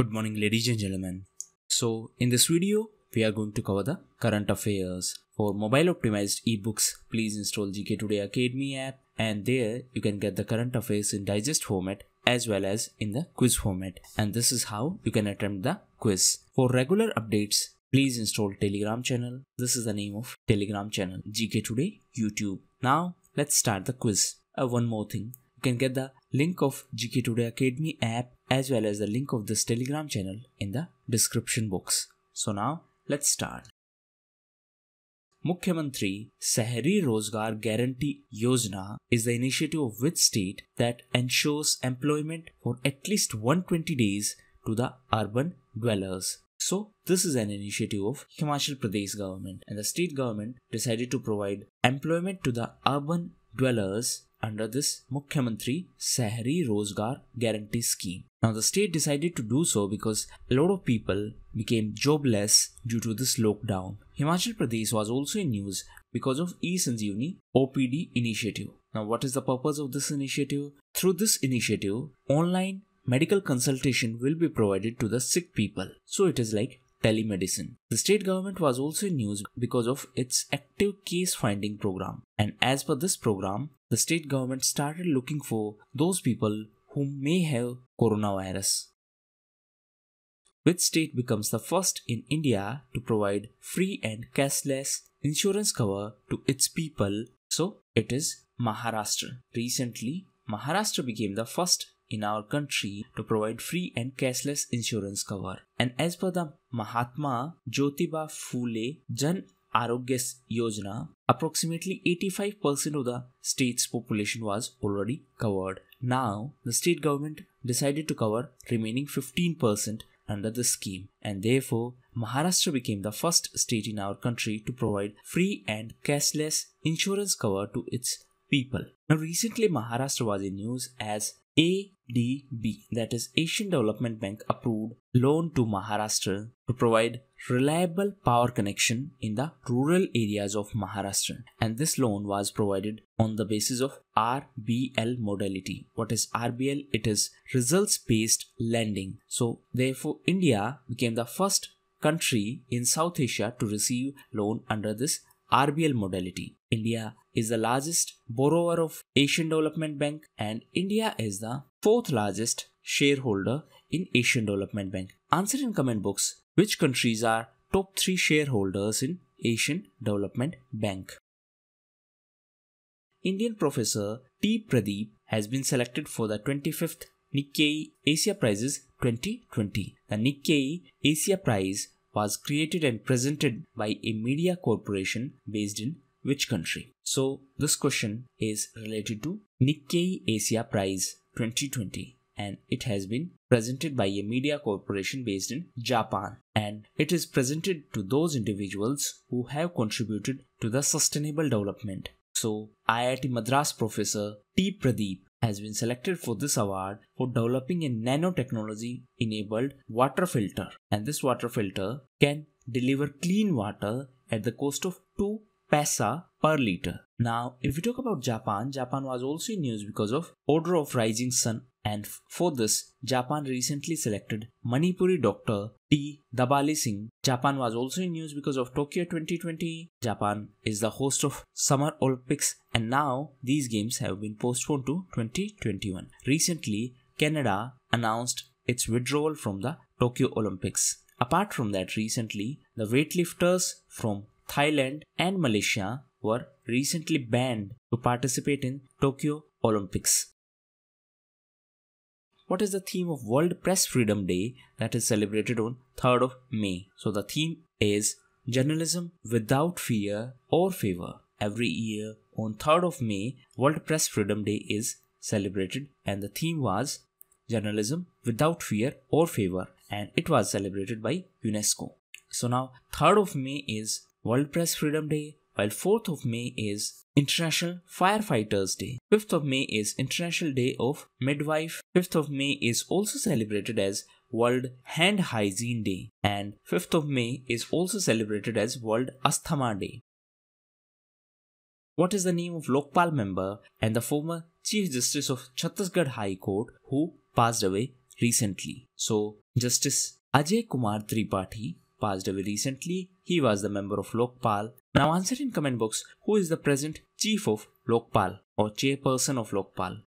Good morning, ladies and gentlemen. So, in this video, we are going to cover the current affairs. For mobile optimized ebooks, please install GK Today Academy app, and there you can get the current affairs in digest format as well as in the quiz format. And this is how you can attempt the quiz. For regular updates, please install Telegram channel. This is the name of Telegram channel GK Today YouTube. Now, let's start the quiz. Uh, one more thing you can get the link of GK Today Academy app as well as the link of this Telegram channel in the description box. So now let's start. Mukhyamantri Sahari Rozgar Guarantee Yojana is the initiative of which state that ensures employment for at least 120 days to the urban dwellers. So, this is an initiative of Himachal Pradesh government and the state government decided to provide employment to the urban dwellers under this Mukhyamantri Sahari Rozgar Guarantee Scheme. Now, the state decided to do so because a lot of people became jobless due to this lockdown. Himachal Pradesh was also in news because of e-Sanjeevani OPD initiative. Now, what is the purpose of this initiative? Through this initiative, online medical consultation will be provided to the sick people. So, it is like telemedicine. The state government was also in news because of its active case finding program. And as per this program, the state government started looking for those people who may have coronavirus. Which state becomes the first in India to provide free and cashless insurance cover to its people? So it is Maharashtra. Recently, Maharashtra became the first in our country to provide free and cashless insurance cover. And as per the Mahatma Jyotiba Phule Jan Arogya Yojana, approximately 85% of the state's population was already covered. Now, the state government decided to cover remaining 15% under the scheme, and therefore, Maharashtra became the first state in our country to provide free and cashless insurance cover to its people. Now, recently, Maharashtra was in news as ADB, that is Asian Development Bank, approved loan to Maharashtra to provide reliable power connection in the rural areas of Maharashtra. And this loan was provided on the basis of RBL modality. What is RBL? It is results based lending. So, therefore, India became the first country in South Asia to receive loan under this RBL modality. India is the largest borrower of Asian Development Bank and India is the fourth largest shareholder in Asian Development Bank. Answer in comment box which countries are top 3 shareholders in Asian Development Bank. Indian professor T. Pradeep has been selected for the 25th Nikkei Asia Prizes 2020. The Nikkei Asia Prize was created and presented by a media corporation based in which country? So, this question is related to Nikkei Asia Prize 2020 and it has been presented by a media corporation based in Japan and it is presented to those individuals who have contributed to the sustainable development. So, IIT Madras professor T. Pradeep has been selected for this award for developing a nanotechnology enabled water filter and this water filter can deliver clean water at the cost of 2 paisa per liter. Now, if we talk about Japan, Japan was also in news because of Order of Rising Sun and for this, Japan recently selected Manipuri doctor T. Dhabali Singh. Japan was also in news because of Tokyo 2020. Japan is the host of Summer Olympics and now these games have been postponed to 2021. Recently, Canada announced its withdrawal from the Tokyo Olympics. Apart from that, recently, the weightlifters from Thailand and Malaysia were recently banned to participate in Tokyo Olympics. What is the theme of World Press Freedom Day that is celebrated on 3rd of May? So the theme is journalism without fear or favor. Every year on 3rd of May, World Press Freedom Day is celebrated and the theme was journalism without fear or favor and it was celebrated by UNESCO. So now 3rd of May is World Press Freedom Day, while 4th of May is International Firefighters Day. 5th of May is International Day of Midwife. 5th of May is also celebrated as World Hand Hygiene Day and 5th of May is also celebrated as World Asthma Day. What is the name of Lokpal member and the former Chief Justice of Chhattisgarh High Court who passed away recently. So, Justice Ajay Kumar Tripathi passed away recently. He was the member of Lokpal. Now answer in comment box who is the present chief of Lokpal or chairperson of Lokpal.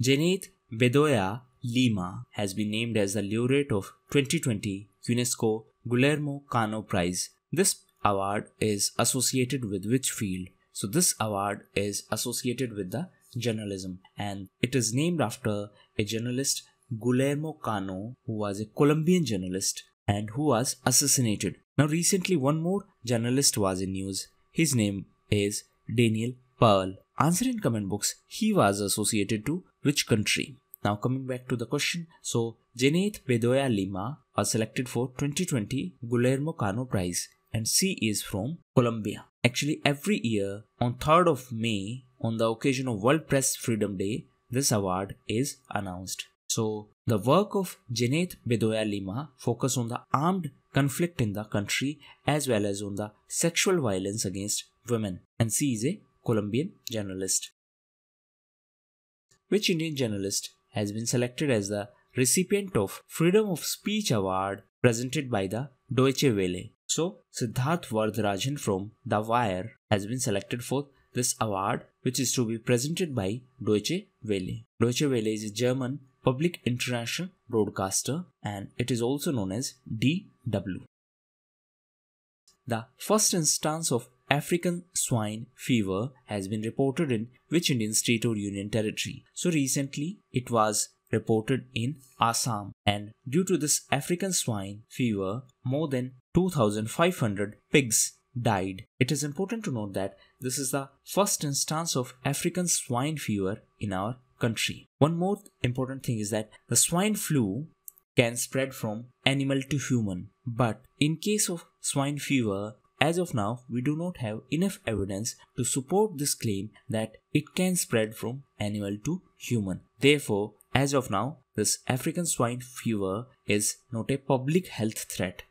Janet Bedoya Lima has been named as the laureate of 2020 UNESCO Guillermo Cano Prize. This award is associated with which field? So this award is associated with the journalism and it is named after a journalist Guillermo Cano who was a Colombian journalist and who was assassinated. Now recently one more journalist was in news. His name is Daniel Pearl. Answer in comment box. He was associated to which country? Now coming back to the question. So Janet Bedoya Lima was selected for 2020 Guillermo Cano Prize and she is from Colombia. Actually every year on 3rd of May on the occasion of World Press Freedom Day this award is announced. So the work of Janet Bedoya Lima focus on the armed conflict in the country as well as on the sexual violence against women and she is a Colombian journalist. Which Indian journalist has been selected as the recipient of Freedom of Speech Award presented by the Deutsche Welle? So, Siddharth Varadarajan from The Wire has been selected for this award, which is to be presented by Deutsche Welle. Deutsche Welle is a German public international broadcaster and it is also known as DW. The first instance of African swine fever has been reported in which Indian state or union territory? So recently it was reported in Assam and due to this African swine fever more than 2500 pigs died. It is important to note that this is the first instance of African swine fever in our country. One more important thing is that the swine flu can spread from animal to human. But in case of swine fever, as of now, we do not have enough evidence to support this claim that it can spread from animal to human. Therefore, as of now, this African swine fever is not a public health threat.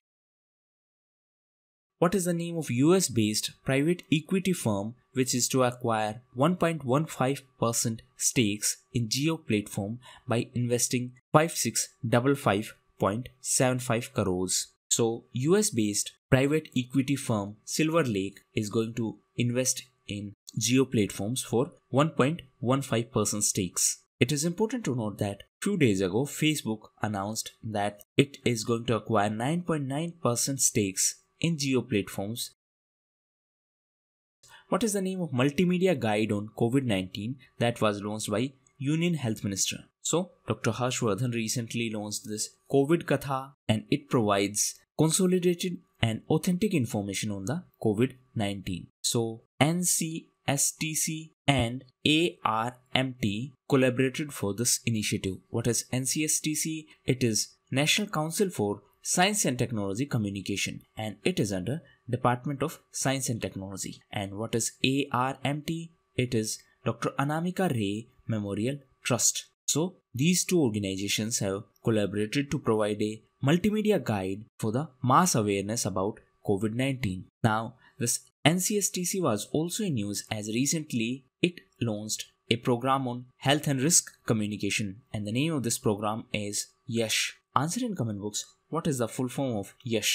What is the name of US based private equity firm which is to acquire 1.15% stakes in Jio platform by investing 5655.75 crores? So, US based private equity firm Silver Lake is going to invest in Jio platforms for 1.15% stakes. It is important to note that few days ago Facebook announced that it is going to acquire 9.9% stakes Jio platforms. What is the name of multimedia guide on COVID-19 that was launched by Union Health Minister? So, Dr. Harshvardhan recently launched this COVID Katha and it provides consolidated and authentic information on the COVID 19. So, NCSTC and ARMT collaborated for this initiative. What is NCSTC? It is National Council for Science and Technology Communication and it is under Department of Science and Technology. And what is ARMT? It is Dr. Anamika Ray Memorial Trust. So these two organizations have collaborated to provide a multimedia guide for the mass awareness about COVID 19. Now, this NCSTC was also in news as recently it launched a program on health and risk communication, and the name of this program is YASH. Answer in comment box what is the full form of YASH?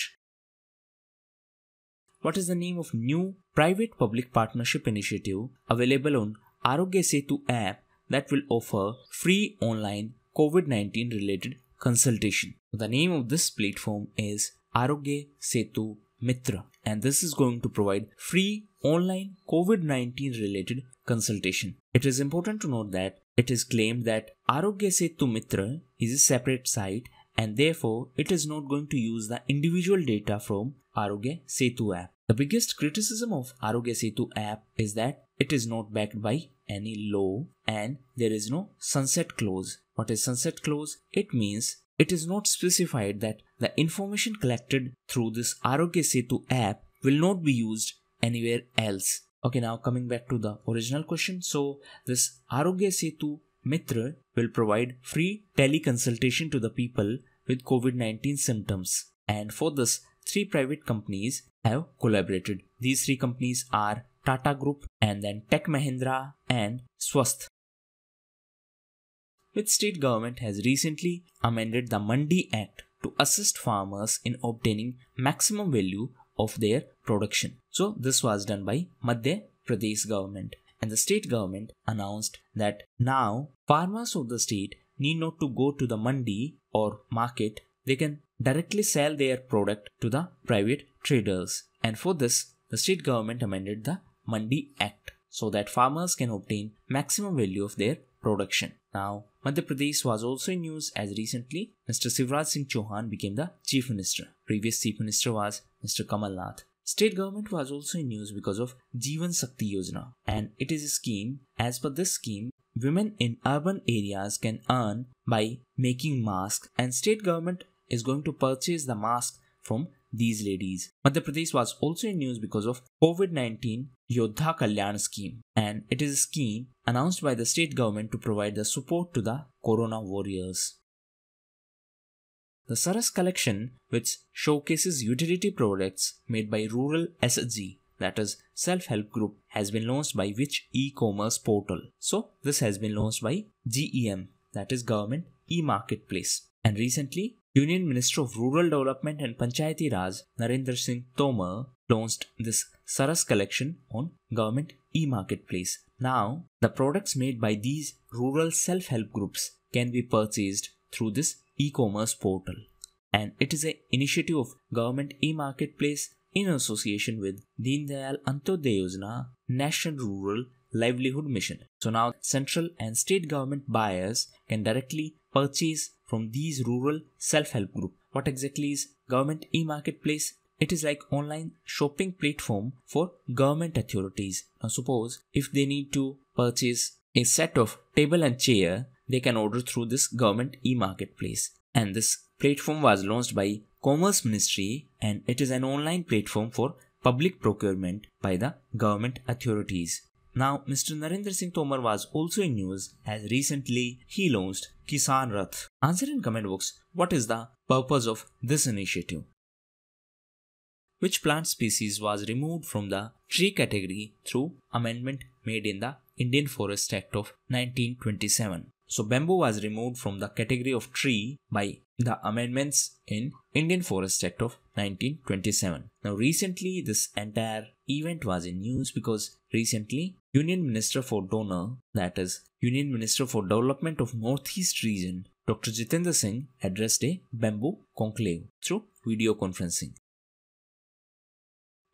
What is the name of new private public partnership initiative available on Arogya Setu app that will offer free online COVID 19 related consultation. The name of this platform is Arogya Setu Mitra, and this is going to provide free online COVID 19 related consultation. It is important to note that it is claimed that Arogya Setu Mitra is a separate site and therefore it is not going to use the individual data from Arogya Setu app. The biggest criticism of Arogya Setu app is that it is not backed by any law and there is no sunset clause. What is sunset clause? It means it is not specified that the information collected through this Arogya Setu app will not be used anywhere else. Okay, now coming back to the original question. So, this Arogya Setu Mitra will provide free teleconsultation to the people with COVID 19 symptoms. And for this, three private companies have collaborated. These three companies are Tata Group and then Tech Mahindra and Swasth. which state government has recently amended the Mandi Act to assist farmers in obtaining maximum value of their production. So this was done by Madhya Pradesh government and the state government announced that now farmers of the state need not to go to the mandi or market. They can directly sell their product to the private traders. And for this the state government amended the mandi act so that farmers can obtain maximum value of their production. Now madhya pradesh was also in news as recently mr shivraj singh chauhan became the chief minister. Previous chief minister was mr kamal nath State government was also in news because of Jeevan Shakti Yojana. And it is a scheme. As per this scheme, women in urban areas can earn by making masks and state government is going to purchase the mask from these ladies. Madhya Pradesh was also in news because of COVID-19 Yodha Kalyan scheme and it is a scheme announced by the state government to provide the support to the corona warriors. The Saras collection, which showcases utility products made by rural SHG, that is self-help group, has been launched by which e-commerce portal? So this has been launched by GEM, that is Government E-Marketplace. And recently, Union Minister of Rural Development and Panchayati Raj Narendra Singh Tomar launched this Saras collection on Government e-marketplace. Now, the products made by these rural self-help groups can be purchased through this e-commerce portal and it is an initiative of government e-marketplace in association with Deen Dayal Antyodaya Yojana National Rural Livelihood Mission. So now central and state government buyers can directly purchase from these rural self-help group. What exactly is government e-marketplace? It is like online shopping platform for government authorities. Now suppose if they need to purchase a set of table and chair they can order through this government e-marketplace. And this platform was launched by Commerce Ministry and it is an online platform for public procurement by the government authorities. Now, Mr. Narendra Singh Tomar was also in news as recently he launched Kisan Rath. Answer in comment box what is the purpose of this initiative. Which plant species was removed from the tree category through amendment made in the Indian Forest Act of 1927. So bamboo was removed from the category of tree by the amendments in Indian Forest Act of 1927. Now recently this entire event was in news because recently Union Minister for DoNER that is Union Minister for Development of Northeast Region Dr. Jitendra Singh addressed a bamboo conclave through video conferencing.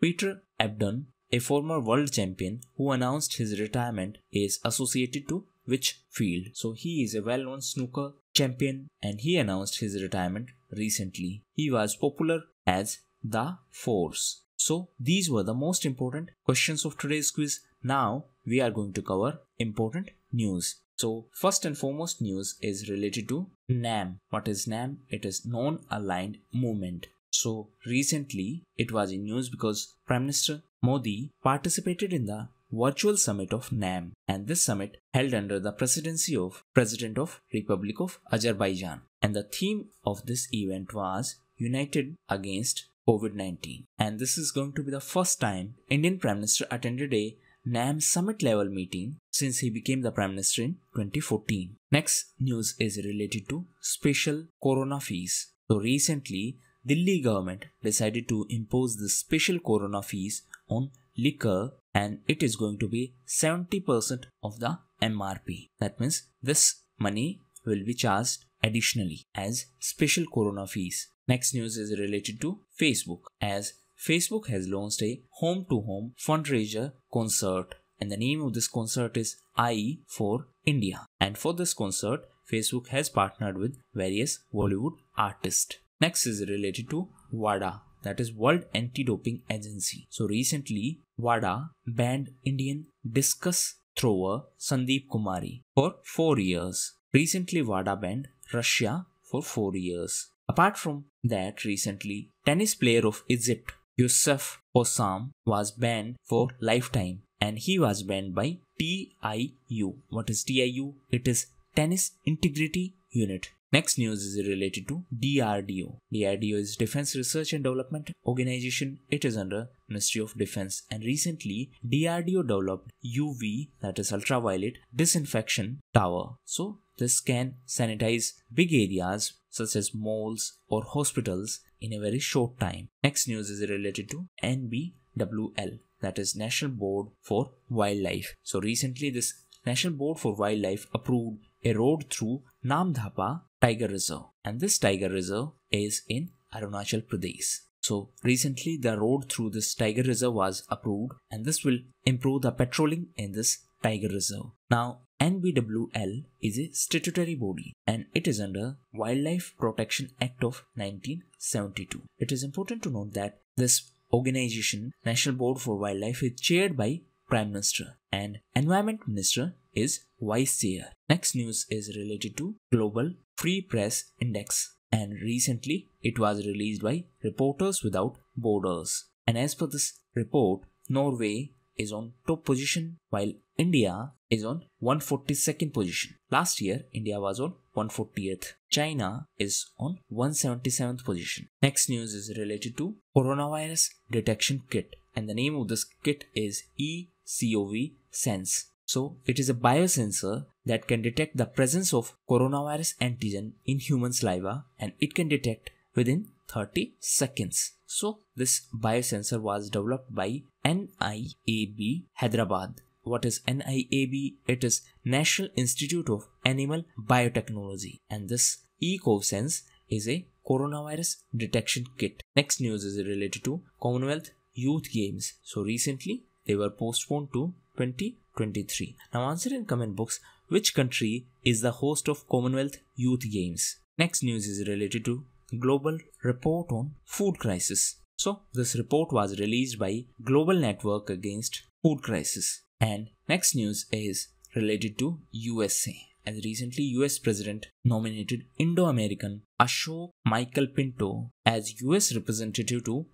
Peter Ebdon, a former world champion who announced his retirement, is associated to which field. So he is a well-known snooker champion and he announced his retirement recently. He was popular as the Force. So these were the most important questions of today's quiz. Now we are going to cover important news. So first and foremost news is related to NAM. What is NAM? It is non-aligned movement. So recently it was in news because Prime Minister Modi participated in the virtual summit of NAM and this summit held under the presidency of President of Republic of Azerbaijan and the theme of this event was United Against COVID-19 and this is going to be the first time Indian Prime Minister attended a NAM summit level meeting since he became the Prime Minister in 2014. Next news is related to special corona fees. So recently Delhi government decided to impose the special corona fees on liquor and it is going to be 70% of the MRP. That means this money will be charged additionally as special corona fees. Next news is related to Facebook as Facebook has launched a home to home fundraiser concert and the name of this concert is I for India. And for this concert, Facebook has partnered with various Bollywood artists. Next is related to WADA that is World Anti-Doping Agency. So recently, WADA banned Indian discus thrower Sandeep Kumari for 4 years. Recently, WADA banned Russia for 4 years. Apart from that, recently, tennis player of Egypt, Youssef Hossam, was banned for lifetime and he was banned by TIU. What is TIU? It is Tennis Integrity Unit. Next news is related to DRDO. DRDO is Defense Research and Development Organization. It is under Ministry of Defense and recently DRDO developed UV that is ultraviolet disinfection tower. So this can sanitize big areas such as malls or hospitals in a very short time. Next news is related to NBWL that is National Board for Wildlife. So recently this National Board for Wildlife approved a road through Namdapha Tiger Reserve and this tiger reserve is in Arunachal Pradesh. So recently the road through this tiger reserve was approved and this will improve the patrolling in this tiger reserve. Now NBWL is a statutory body and it is under Wildlife Protection Act of 1972. It is important to note that this organization, National Board for Wildlife, is chaired by Prime Minister and Environment Minister is Chair. Next news is related to Global Free Press Index and recently it was released by Reporters Without Borders. And as per this report, Norway is on top position while India is on 142nd position. Last year, India was on 140th. China is on 177th position. Next news is related to coronavirus detection kit and the name of this kit is ECOV Sense. So it is a biosensor that can detect the presence of coronavirus antigen in human saliva and it can detect within 30 seconds. So this biosensor was developed by NIAB Hyderabad. What is NIAB? It is National Institute of Animal Biotechnology and this eCovSens is a coronavirus detection kit. Next news is related to Commonwealth Youth Games. So recently they were postponed to 2023. Now answer in comment box which country is the host of Commonwealth Youth Games. Next news is related to Global Report on Food Crisis. So this report was released by Global Network Against Food Crisis. And next news is related to USA. As recently US President nominated Indo-American Ashok Michael Pinto as US representative to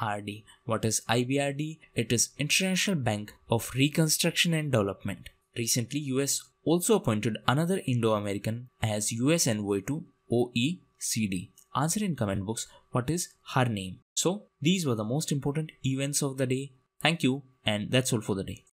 IBRD. What is IBRD? It is International Bank of Reconstruction and Development. Recently US also appointed another Indo-American as US envoy to OECD. Answer in comment box what is her name. So these were the most important events of the day. Thank you and that's all for the day.